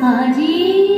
Haji